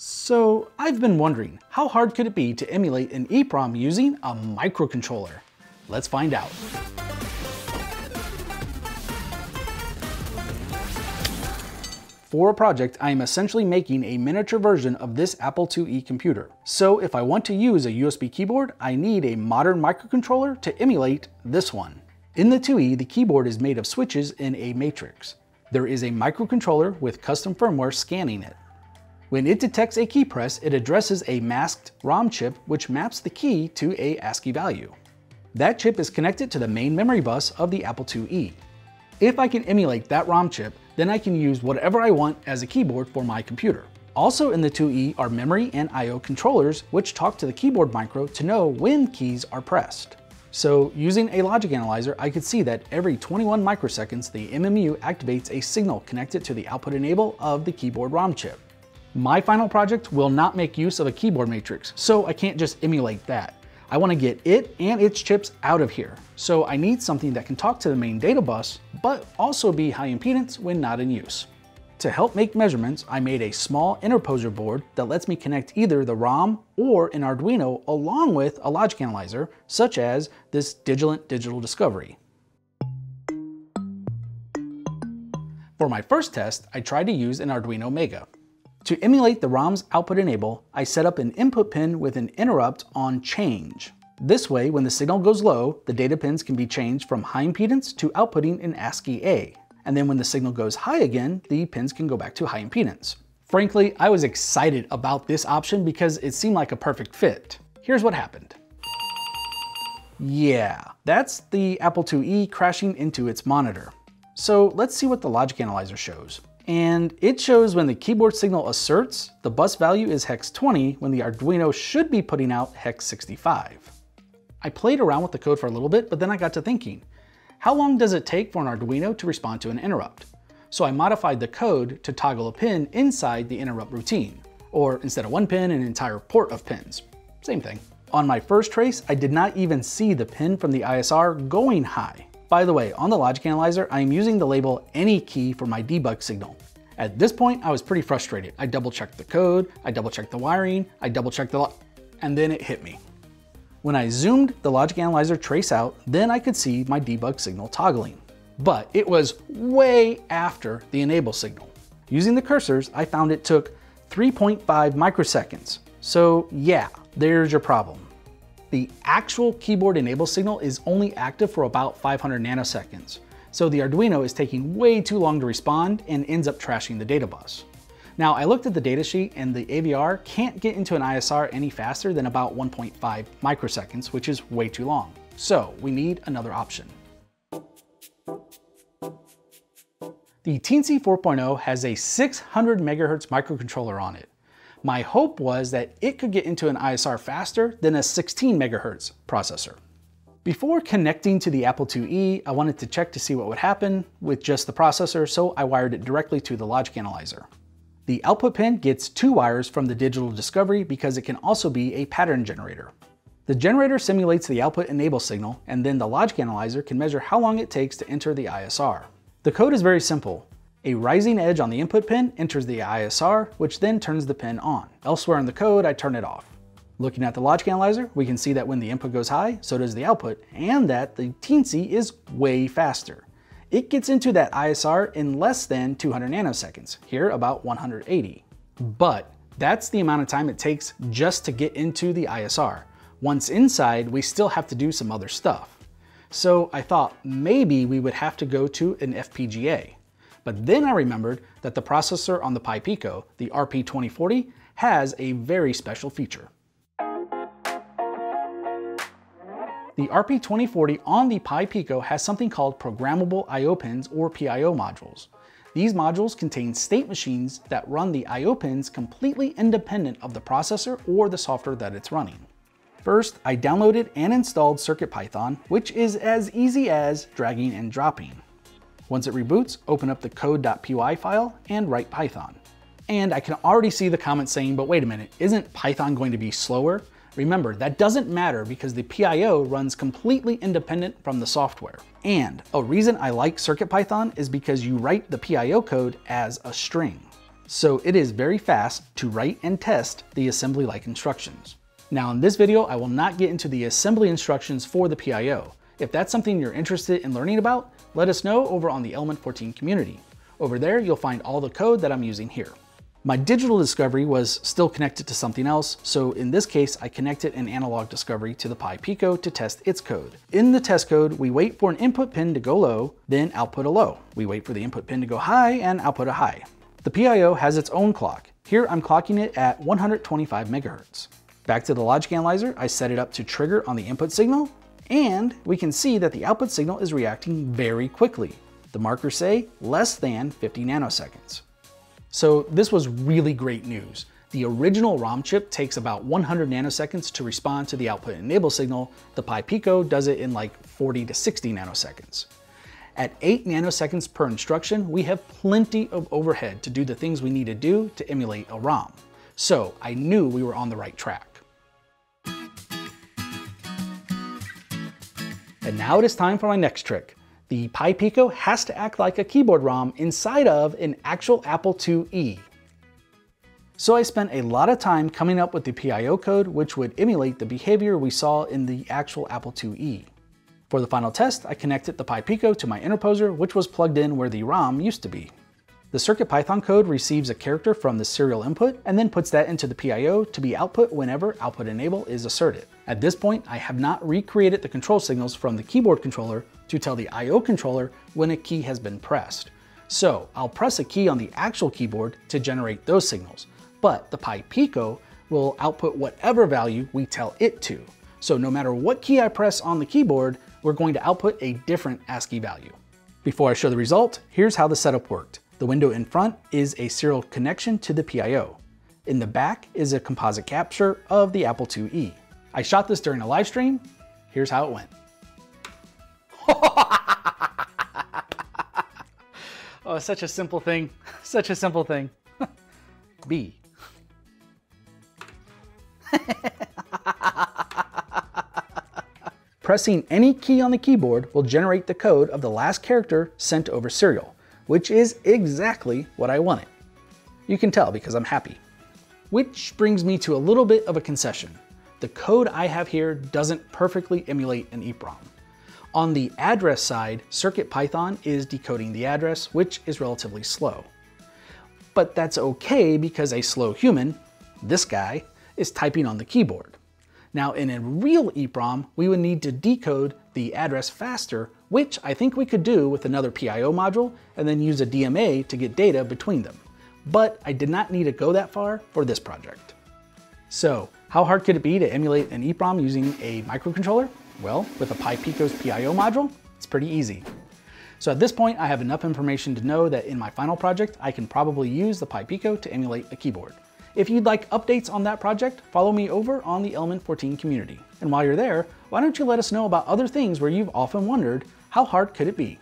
So I've been wondering, how hard could it be to emulate an EPROM using a microcontroller? Let's find out. For a project, I am essentially making a miniature version of this Apple IIe computer. So if I want to use a USB keyboard, I need a modern microcontroller to emulate this one. In the IIe, the keyboard is made of switches in a matrix. There is a microcontroller with custom firmware scanning it. When it detects a key press, it addresses a masked ROM chip which maps the key to a ASCII value. That chip is connected to the main memory bus of the Apple IIe. If I can emulate that ROM chip, then I can use whatever I want as a keyboard for my computer. Also in the IIe are memory and I.O. controllers which talk to the keyboard micro to know when keys are pressed. So using a logic analyzer, I could see that every 21 microseconds, the MMU activates a signal connected to the output enable of the keyboard ROM chip. My final project will not make use of a keyboard matrix, so I can't just emulate that. I want to get it and its chips out of here. So I need something that can talk to the main data bus, but also be high impedance when not in use. To help make measurements, I made a small interposer board that lets me connect either the ROM or an Arduino along with a logic analyzer, such as this Digilent Digital Discovery. For my first test, I tried to use an Arduino Mega. To emulate the ROM's output enable, I set up an input pin with an interrupt on change. This way, when the signal goes low, the data pins can be changed from high impedance to outputting an ASCII A. And then when the signal goes high again, the pins can go back to high impedance. Frankly, I was excited about this option because it seemed like a perfect fit. Here's what happened. Yeah, that's the Apple IIe crashing into its monitor. So let's see what the logic analyzer shows and it shows when the keyboard signal asserts, the bus value is hex 20 when the Arduino should be putting out hex 65. I played around with the code for a little bit, but then I got to thinking, how long does it take for an Arduino to respond to an interrupt? So I modified the code to toggle a pin inside the interrupt routine, or instead of one pin, an entire port of pins. Same thing. On my first trace, I did not even see the pin from the ISR going high. By the way, on the logic analyzer, I am using the label any key for my debug signal. At this point, I was pretty frustrated. I double checked the code, I double checked the wiring, I double checked the and then it hit me. When I zoomed the logic analyzer trace out, then I could see my debug signal toggling. But it was way after the enable signal. Using the cursors, I found it took 3.5 microseconds. So yeah, there's your problem the actual keyboard enable signal is only active for about 500 nanoseconds. So the Arduino is taking way too long to respond and ends up trashing the data bus. Now I looked at the datasheet and the AVR can't get into an ISR any faster than about 1.5 microseconds, which is way too long. So we need another option. The Teensy 4.0 has a 600 megahertz microcontroller on it. My hope was that it could get into an ISR faster than a 16 megahertz processor. Before connecting to the Apple IIe, I wanted to check to see what would happen with just the processor, so I wired it directly to the logic analyzer. The output pin gets two wires from the digital discovery because it can also be a pattern generator. The generator simulates the output enable signal, and then the logic analyzer can measure how long it takes to enter the ISR. The code is very simple. A rising edge on the input pin enters the ISR, which then turns the pin on. Elsewhere in the code, I turn it off. Looking at the logic analyzer, we can see that when the input goes high, so does the output, and that the Teensy is way faster. It gets into that ISR in less than 200 nanoseconds, here about 180. But that's the amount of time it takes just to get into the ISR. Once inside, we still have to do some other stuff. So I thought maybe we would have to go to an FPGA. But then I remembered that the processor on the Pi Pico, the RP2040, has a very special feature. The RP2040 on the Pi Pico has something called programmable I.O. pins or PIO modules. These modules contain state machines that run the I.O. pins completely independent of the processor or the software that it's running. First, I downloaded and installed CircuitPython, which is as easy as dragging and dropping. Once it reboots, open up the code.py file and write Python. And I can already see the comments saying, but wait a minute, isn't Python going to be slower? Remember, that doesn't matter because the PIO runs completely independent from the software. And a reason I like CircuitPython is because you write the PIO code as a string. so it is very fast to write and test the assembly-like instructions. Now in this video, I will not get into the assembly instructions for the PIO. If that's something you're interested in learning about, let us know over on the Element 14 community. Over there, you'll find all the code that I'm using here. My digital discovery was still connected to something else, so in this case, I connected an analog discovery to the Pi Pico to test its code. In the test code, we wait for an input pin to go low, then output a low. We wait for the input pin to go high and output a high. The PIO has its own clock. Here I'm clocking it at 125 megahertz. Back to the logic analyzer, I set it up to trigger on the input signal, and we can see that the output signal is reacting very quickly. The markers say less than 50 nanoseconds. So this was really great news. The original ROM chip takes about 100 nanoseconds to respond to the output enable signal. The Pi Pico does it in like 40 to 60 nanoseconds. At 8 nanoseconds per instruction, we have plenty of overhead to do the things we need to do to emulate a ROM. So I knew we were on the right track. And now it is time for my next trick. The Pi Pico has to act like a keyboard ROM inside of an actual Apple IIe. So I spent a lot of time coming up with the PIO code which would emulate the behavior we saw in the actual Apple IIe. For the final test, I connected the Pi Pico to my interposer which was plugged in where the ROM used to be. The CircuitPython code receives a character from the serial input and then puts that into the PIO to be output whenever output enable is asserted. At this point, I have not recreated the control signals from the keyboard controller to tell the I.O. controller when a key has been pressed. So I'll press a key on the actual keyboard to generate those signals, but the Pi Pico will output whatever value we tell it to. So no matter what key I press on the keyboard, we're going to output a different ASCII value. Before I show the result, here's how the setup worked. The window in front is a serial connection to the PIO. In the back is a composite capture of the Apple IIe. I shot this during a live stream. Here's how it went. oh, such a simple thing. Such a simple thing. B. Pressing any key on the keyboard will generate the code of the last character sent over serial which is exactly what I wanted. You can tell because I'm happy. Which brings me to a little bit of a concession. The code I have here doesn't perfectly emulate an EPROM. On the address side, CircuitPython is decoding the address, which is relatively slow. But that's okay because a slow human, this guy, is typing on the keyboard. Now in a real EPROM, we would need to decode the address faster, which I think we could do with another PIO module and then use a DMA to get data between them. But I did not need to go that far for this project. So how hard could it be to emulate an EPROM using a microcontroller? Well, with a Pi Pico's PIO module, it's pretty easy. So at this point, I have enough information to know that in my final project, I can probably use the Pi Pico to emulate a keyboard. If you'd like updates on that project, follow me over on the Element 14 community. And while you're there, why don't you let us know about other things where you've often wondered, how hard could it be?